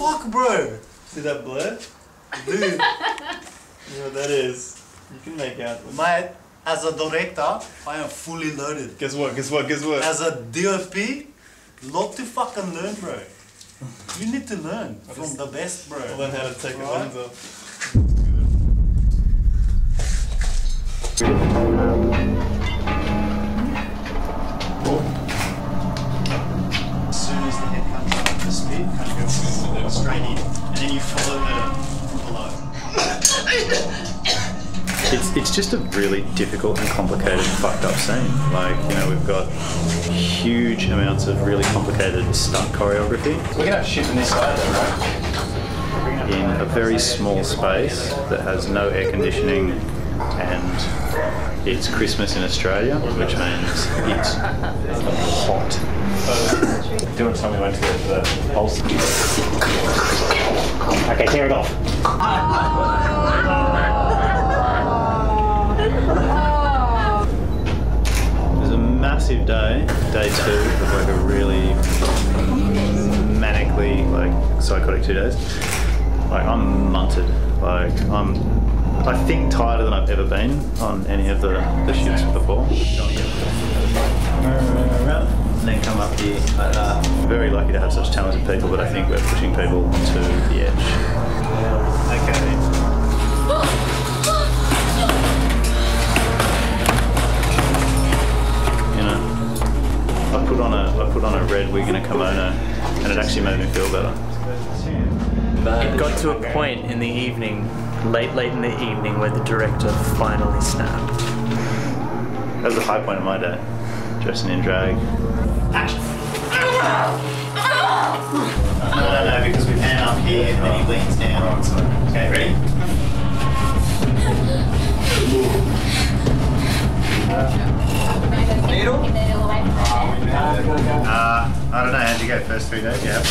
Fuck, bro! See that blood? Dude. you know what that is. You can make out. My, as a director, I am fully loaded. Guess what? Guess what? Guess what? As a DFP lot to fucking learn, bro. You need to learn from the best, bro. Learn how to take a Right? lens off. It's, it's just a really difficult and complicated, fucked up scene. Like, you know, we've got huge amounts of really complicated stunt choreography We're gonna shoot from this side though, right? in a very small space that has no air conditioning and it's Christmas in Australia, which means it's hot. Doing time we went to the, the pulse. Okay, tear it off. It was a day two of like a really manically like psychotic two days. Like I'm munted. Like I'm I think tighter than I've ever been on any of the, the shoots before. And then come up here. Uh, very lucky to have such talented people, but I think we're pushing people to the edge. Red wig and a kimono, and it actually made me feel better. It got to a point in the evening, late, late in the evening, where the director finally snapped. That was the high point of my day, dressing in drag. No, no, no, because we pan up here and then he leans down. Okay, ready? Uh, I don't know, how'd you go first three days? Yeah.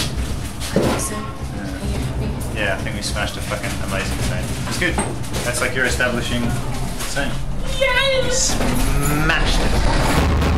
So. Yeah, I think we smashed a fucking amazing scene. It's good. That's like you're establishing scene. Yes! Smashed it.